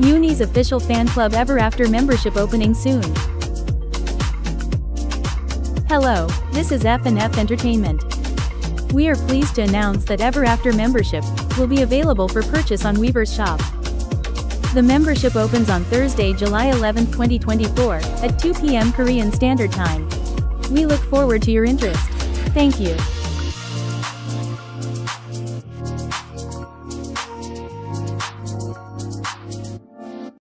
UNIS official fan club Ever After membership opening soon. Hello, this is F&F Entertainment. We are pleased to announce that Ever After membership will be available for purchase on Weverse Shop. The membership opens on Thursday, July 11, 2024, at 2 p.m. Korean Standard Time. We look forward to your interest. Thank you.